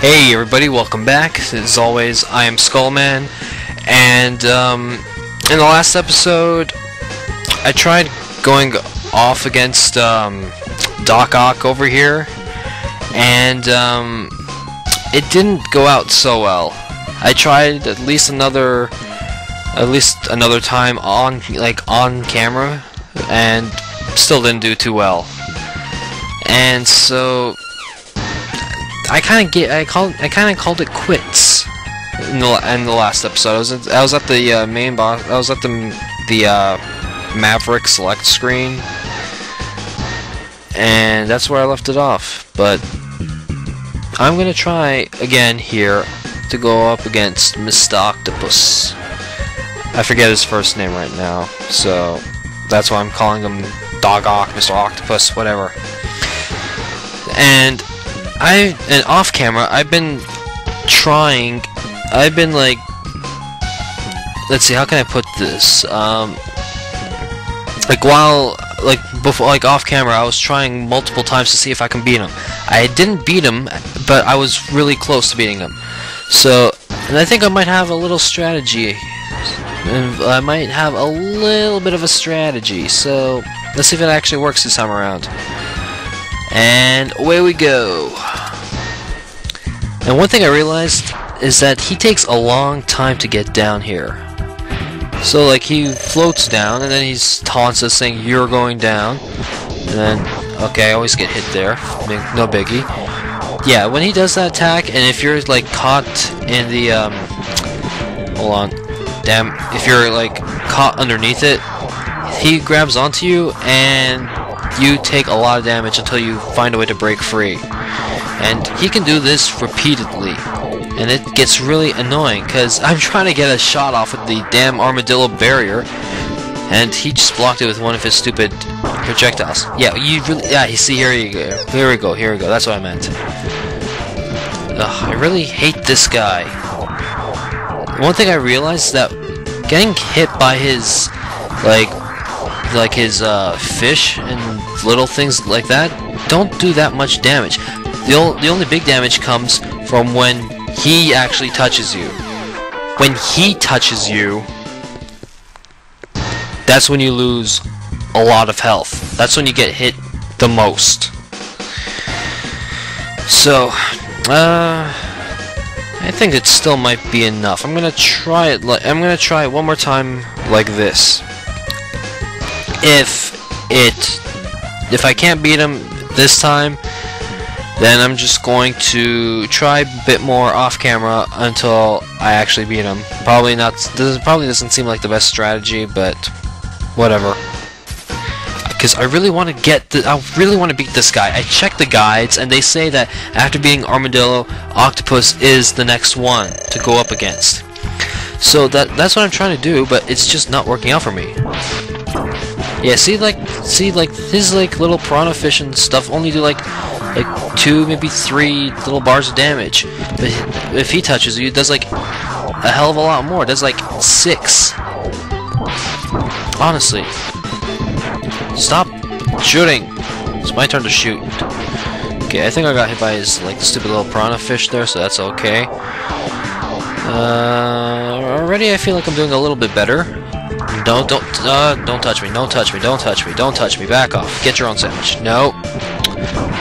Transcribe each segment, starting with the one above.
Hey everybody, welcome back. As always, I am Skullman, and um, in the last episode, I tried going off against um, Doc Ock over here, and um, it didn't go out so well. I tried at least another, at least another time on like on camera, and still didn't do too well. And so I kind of get I called I kind of called it quits in the in the last episode. I was at, I was at the uh, main boss. I was at the the uh, Maverick select screen, and that's where I left it off. But I'm gonna try again here to go up against Mr. Octopus. I forget his first name right now, so that's why I'm calling him Doc Ock, Mr. Octopus, whatever. And I and off camera I've been trying I've been like let's see how can I put this? Um like while like before like off camera I was trying multiple times to see if I can beat him. I didn't beat him but I was really close to beating him. So and I think I might have a little strategy I might have a little bit of a strategy. So let's see if it actually works this time around and away we go. And one thing I realized is that he takes a long time to get down here. So like he floats down and then he taunts us saying you're going down. And then okay, I always get hit there. No biggie. Yeah, when he does that attack and if you're like caught in the um hold on. Damn, if you're like caught underneath it, he grabs onto you and you take a lot of damage until you find a way to break free. And he can do this repeatedly. And it gets really annoying, because I'm trying to get a shot off with the damn armadillo barrier, and he just blocked it with one of his stupid projectiles. Yeah, you really, yeah, you see, here you go. Here we go, here we go, that's what I meant. Ugh, I really hate this guy. One thing I realized is that getting hit by his, like his uh, fish and little things like that don't do that much damage. The, ol the only big damage comes from when he actually touches you. When he touches you, that's when you lose a lot of health. That's when you get hit the most. So, uh, I think it still might be enough. I'm gonna try it. Like I'm gonna try it one more time like this if it if I can't beat him this time then I'm just going to try a bit more off camera until I actually beat him probably not this probably doesn't seem like the best strategy but whatever because I really want to get the, I really want to beat this guy. I checked the guides and they say that after beating Armadillo, Octopus is the next one to go up against. So that that's what I'm trying to do, but it's just not working out for me. Yeah, see, like, see, like, his, like, little piranha fish and stuff only do, like, like, two, maybe three little bars of damage. But if he touches you, it does, like, a hell of a lot more. It does, like, six. Honestly. Stop shooting. It's my turn to shoot. Okay, I think I got hit by his, like, stupid little piranha fish there, so that's okay. Uh, already I feel like I'm doing a little bit better. Don't, don't, uh, don't touch me, don't touch me, don't touch me, don't touch me, back off. Get your own sandwich. No.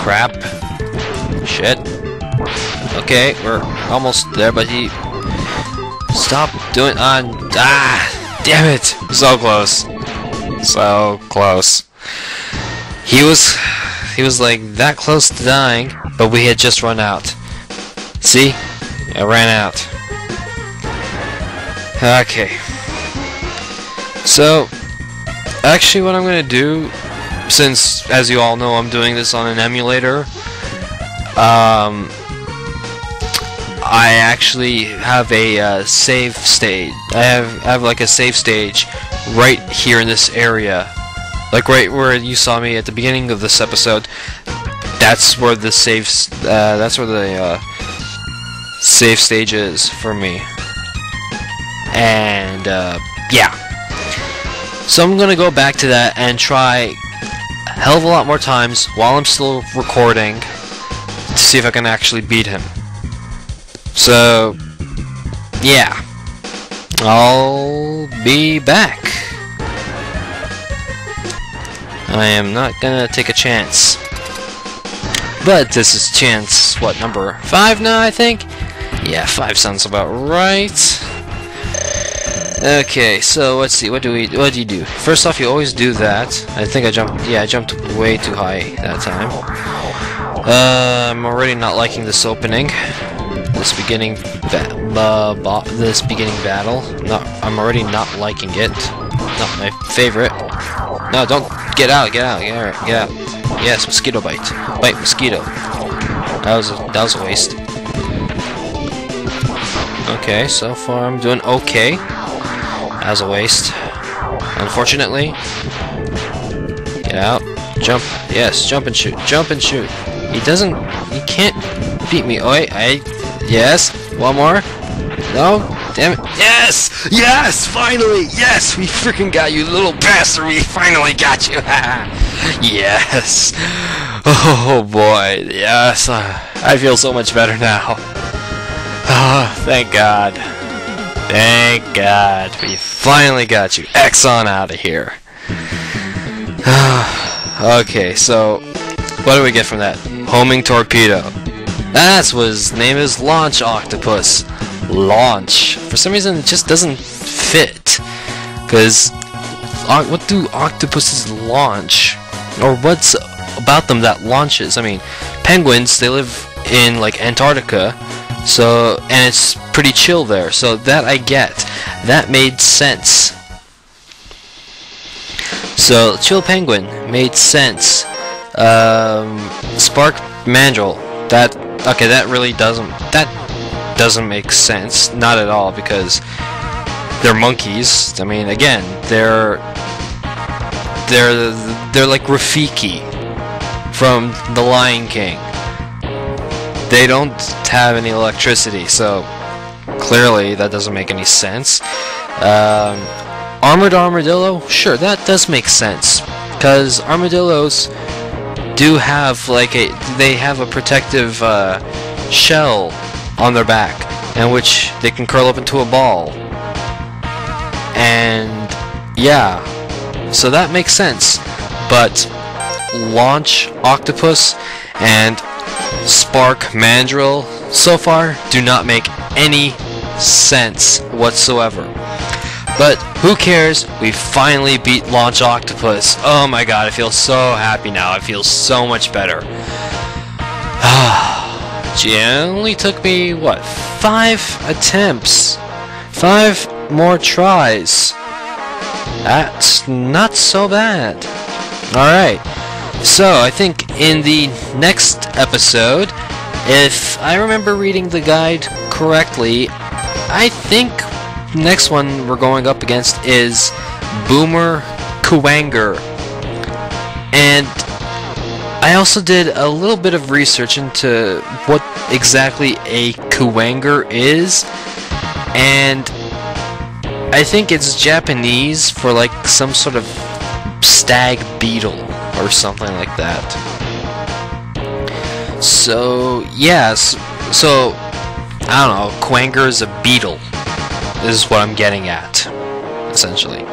Crap. Shit. Okay, we're almost there, but he... Stop doing on... Ah! Damn it! So close. So close. He was... He was like that close to dying, but we had just run out. See? I ran out. Okay. So, actually what I'm going to do, since, as you all know, I'm doing this on an emulator, um, I actually have a uh, save state. I have, I have like a save state right here in this area. Like right where you saw me at the beginning of this episode. That's where the save, uh, that's where the uh, save state is for me. And, uh, yeah. So I'm going to go back to that and try a hell of a lot more times while I'm still recording to see if I can actually beat him. So, yeah. I'll be back. I am not gonna take a chance. But this is chance, what, number 5 now, I think? Yeah, 5 sounds about right. Okay, so let's see, what do we, what do you do? First off, you always do that. I think I jumped, yeah, I jumped way too high that time. Uh, I'm already not liking this opening. This beginning, uh, this beginning battle. Not, I'm already not liking it. Not my favorite. No, don't get out, get out, get out, get out. Yes, mosquito bite. Bite mosquito. That was a, that was a waste. Okay, so far I'm doing okay. Was a waste. Unfortunately. Get out. Jump. Yes, jump and shoot. Jump and shoot. He doesn't... He can't beat me. Wait, I... Yes. One more. No. Damn it. Yes! Yes! Finally! Yes! We freaking got you, little bastard! We finally got you! yes! Oh boy, yes! I feel so much better now. Oh, thank God. Thank God. We finally got you. Exxon out of here. okay, so what do we get from that? Homing torpedo. That's what his name is. Launch octopus. Launch. For some reason, it just doesn't fit. Because what do octopuses launch? Or what's about them that launches? I mean, penguins, they live in like Antarctica, so and it's pretty chill there. So that I get. That made sense. So chill penguin made sense. Um, Spark Mandrill. That okay? That really doesn't. That doesn't make sense. Not at all because they're monkeys. I mean, again, they're they're they're like Rafiki from The Lion King. They don't have any electricity, so clearly that doesn't make any sense. Um, armored armadillo, sure, that does make sense because armadillos do have like a they have a protective uh, shell on their back in which they can curl up into a ball. And yeah so that makes sense. But launch octopus and spark mandrill so far do not make any sense whatsoever but who cares? We finally beat Launch Octopus. Oh my god, I feel so happy now. I feel so much better. it only took me, what, five attempts? Five more tries. That's not so bad. Alright, so I think in the next episode, if I remember reading the guide correctly, I think next one we're going up against is Boomer Kuwanger. And I also did a little bit of research into what exactly a Kuwanger is. And I think it's Japanese for like some sort of stag beetle or something like that. So, yes, so, I don't know, Kuwanger is a beetle is what I'm getting at, essentially.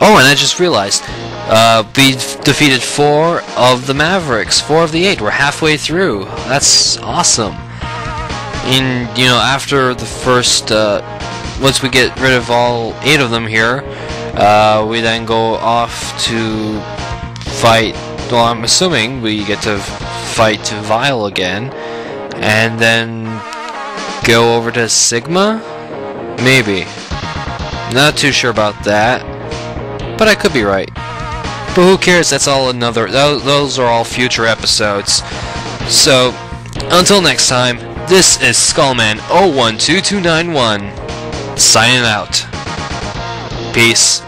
Oh, and I just realized, uh, we defeated four of the Mavericks, four of the eight. We're halfway through. That's awesome. And, you know, after the first, uh, once we get rid of all eight of them here, uh, we then go off to fight. Well, I'm assuming we get to fight Vile again, and then go over to Sigma. Maybe. Not too sure about that. But I could be right. But who cares? That's all another... Those are all future episodes. So, until next time, this is Skullman 012291 signing out. Peace.